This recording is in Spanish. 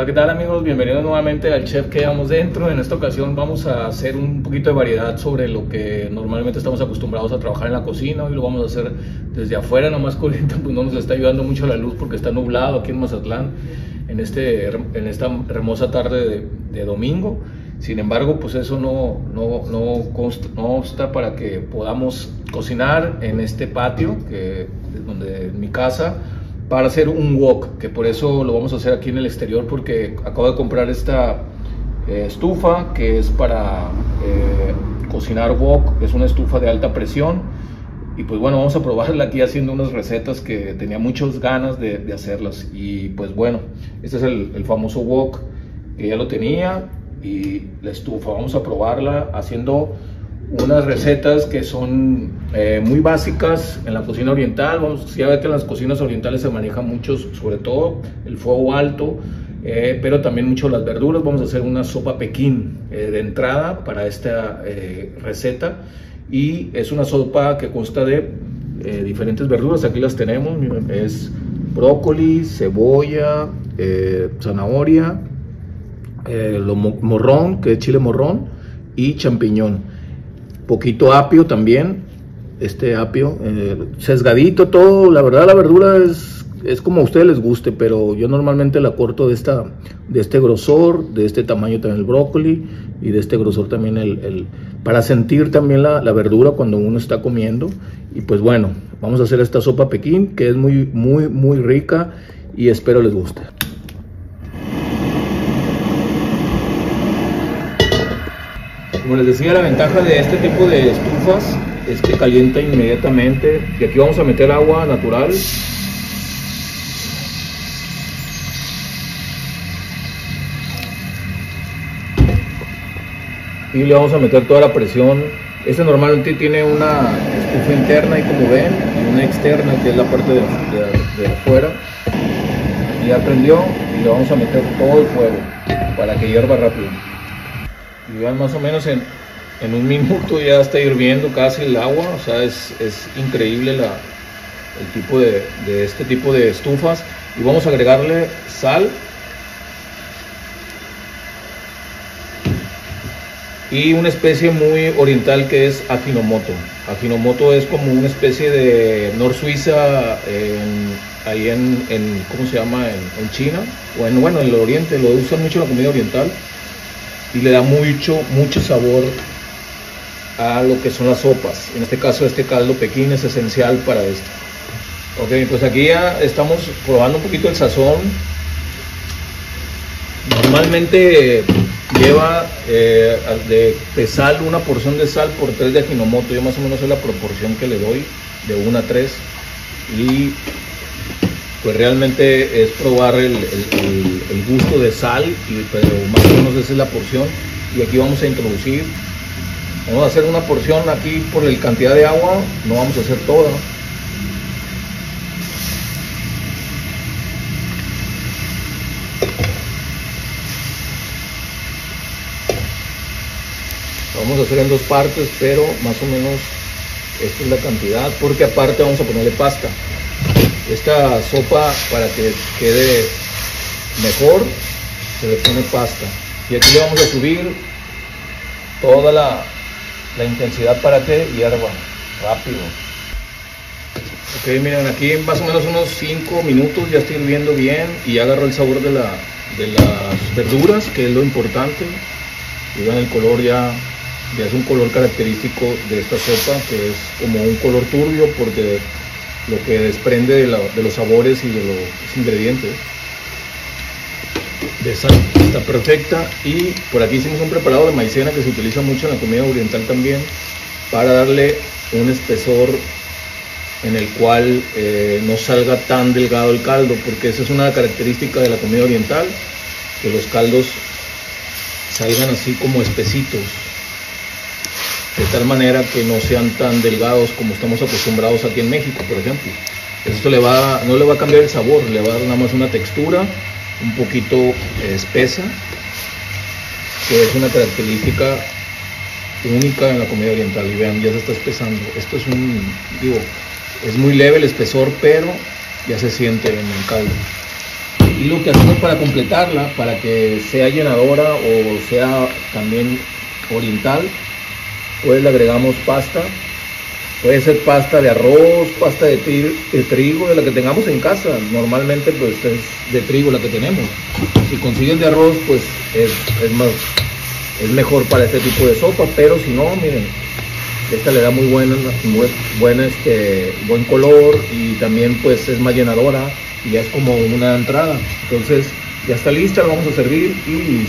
Hola, ¿qué tal amigos? Bienvenidos nuevamente al Chef que llevamos dentro. En esta ocasión vamos a hacer un poquito de variedad sobre lo que normalmente estamos acostumbrados a trabajar en la cocina. Hoy lo vamos a hacer desde afuera, nomás ahorita pues no nos está ayudando mucho la luz porque está nublado aquí en Mazatlán en, este, en esta hermosa tarde de, domingo. Sin embargo, pues eso no, no, no, consta, no obsta para que podamos cocinar en este patio, que es donde en mi casa, para hacer un wok, que por eso lo vamos a hacer aquí en el exterior porque acabo de comprar esta eh, estufa que es para eh, cocinar wok, es una estufa de alta presión. Y pues bueno, vamos a probarla aquí haciendo unas recetas que tenía muchas ganas de, hacerlas. Y pues bueno, este es el, el famoso wok. Que ya lo tenía y la estufa, vamos a probarla haciendo unas recetas que son eh, muy básicas en la cocina oriental. Vamos, ya ve que en las cocinas orientales se maneja mucho, sobre todo el fuego alto, eh, pero también mucho las verduras. Vamos a hacer una sopa pequín eh, de entrada para esta receta y es una sopa que consta de diferentes verduras. Aquí las tenemos, es brócoli, cebolla, zanahoria, lo morrón, que es chile morrón y champiñón poquito apio también, este apio, eh, sesgadito todo, la verdad la verdura es, es como a ustedes les guste, pero yo normalmente la corto de, esta, de este grosor, de este tamaño también el brócoli y de este grosor también el, para sentir también la, la, verdura cuando uno está comiendo. Y pues bueno, vamos a hacer esta sopa pequín que es muy, muy, muy rica y espero les guste. Como les decía, la ventaja de este tipo de estufas es que calienta inmediatamente. Y aquí vamos a meter agua natural. Y le vamos a meter toda la presión. Este normalmente tiene una estufa interna y como ven, y una externa que es la parte de, de afuera. Ya prendió y le vamos a meter todo el fuego para que hierva rápido más o menos en, en, un minuto ya está hirviendo casi el agua, o sea, es, es increíble la, el tipo de, de, este tipo de estufas. Y vamos a agregarle sal. Y una especie muy oriental que es Ajinomoto. Ajinomoto es como una especie de Nor Suiza ahí en, en, ¿cómo se llama? En, en China. O en, bueno, en el oriente, lo usan mucho en la comida oriental y le da mucho, mucho sabor a lo que son las sopas. En este caso este caldo pequín es esencial para esto. Ok, pues aquí ya estamos probando un poquito el sazón. Normalmente lleva eh, de, sal, una porción de sal por tres de ajinomoto. Yo más o menos es la proporción que le doy, de una a tres. Y pues realmente es probar el, gusto de sal, y, pero más o menos esa es la porción. Y aquí vamos a introducir, vamos a hacer una porción aquí por la cantidad de agua, no vamos a hacer toda. Vamos a hacer en dos partes, pero más o menos esta es la cantidad, porque aparte vamos a ponerle pasta. Esta sopa para que quede mejor se le pone pasta. Y aquí le vamos a subir toda la, intensidad para que hierva rápido. Ok miren aquí más o menos unos 5 minutos ya estoy hirviendo bien y ya agarró el sabor de, la, de las verduras que es lo importante. Y vean el color ya ya es un color característico de esta sopa que es como un color turbio porque lo que desprende de, los sabores y de los ingredientes. De sal está perfecta y por aquí hicimos un preparado de maicena que se utiliza mucho en la comida oriental también para darle un espesor en el cual eh, no salga tan delgado el caldo porque esa es una característica de la comida oriental que los caldos salgan así como espesitos de tal manera que no sean tan delgados como estamos acostumbrados aquí en México, por ejemplo. Esto le va, no le va a cambiar el sabor, le va a dar nada más una textura un poquito eh, espesa, que es una característica única en la comida oriental. Y vean, ya se está espesando. Esto es un, digo, es muy leve el espesor, pero ya se siente en el caldo. Y lo que hacemos para completarla, para que sea llenadora o sea también oriental, pues le agregamos pasta. Puede ser pasta de arroz, pasta de, trigo, de la que tengamos en casa. Normalmente pues es de trigo la que tenemos. Si consiguen de arroz, pues es, es más, es mejor para este tipo de sopa. Pero si no, miren, esta le da muy buena, muy buena este, buen color y también pues es más llenadora y es como una entrada. Entonces ya está lista, la vamos a servir y.